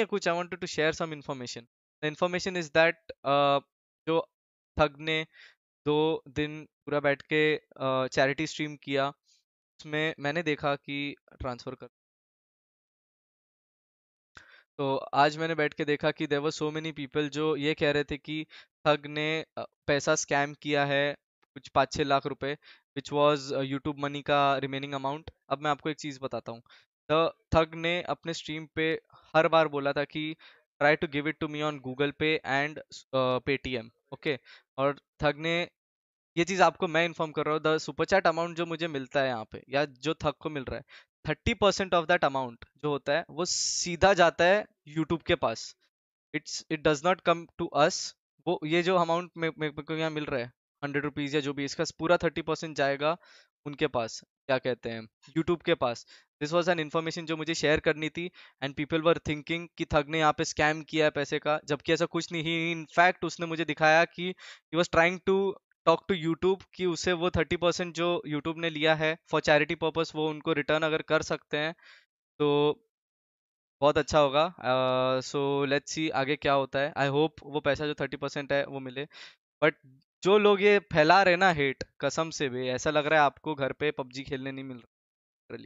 है कुछ I wanted to share some information the information is that जो थग ने दो दिन पूरा बैठ के चैरिटी uh, स्ट्रीम किया उसमें मैंने देखा कि ट्रांसफ़र कर तो आज मैंने बैठ के देखा कि देवर सो मेनी पीपल जो ये कह रहे थे कि थग ने पैसा स्कैम किया है कुछ पाँच छः लाख रुपए विच वॉज़ यूट्यूब मनी का रिमेनिंग अमाउंट अब मैं आपको एक चीज़ बताता हूँ। द थग ने अपने स्ट्रीम पे हर बार बोला था कि try to give it to me on Google Pay and Paytm, okay? और थग ने ये चीज़ आपको मैं इन्फॉर्म कर रहा हूँ, द सुपर चैट अमाउंट जो मुझे मिलता है यहाँ पे या जो थग को मिल रहा है, thirty percent of that amount जो होता है, वो सीधा जाता है यूट्यूब के पास। It's, it does not come to us, वो, ये जो अमाउंट को यहाँ मिल रहा है, हंड्रेड रुपीज़ या जो भी, इसका पूरा थर्टी परसेंट जाएगा उनके पास, क्या कहते हैं, यूट्यूब के पास। दिस वॉज़ एन इन्फॉर्मेशन जो मुझे शेयर करनी थी एंड पीपल वर थिंकिंग कि थग ने यहाँ पे स्कैम किया है पैसे का, जबकि ऐसा कुछ नहीं। ही इनफैक्ट उसने मुझे दिखाया कि he was trying to talk to YouTube कि उसे वो थर्टी परसेंट जो यूट्यूब ने लिया है फॉर चैरिटी पर्पज वो उनको रिटर्न अगर कर सकते हैं तो बहुत अच्छा होगा। सो लेट्स सी आगे क्या होता है। आई होप वो पैसा जो थर्टी परसेंट है, वो मिले। बट जो लोग ये फैला रहे ना हेट कसम से भी, ऐसा लग रहा है आपको घर पे पबजी खेलने नहीं मिल रहा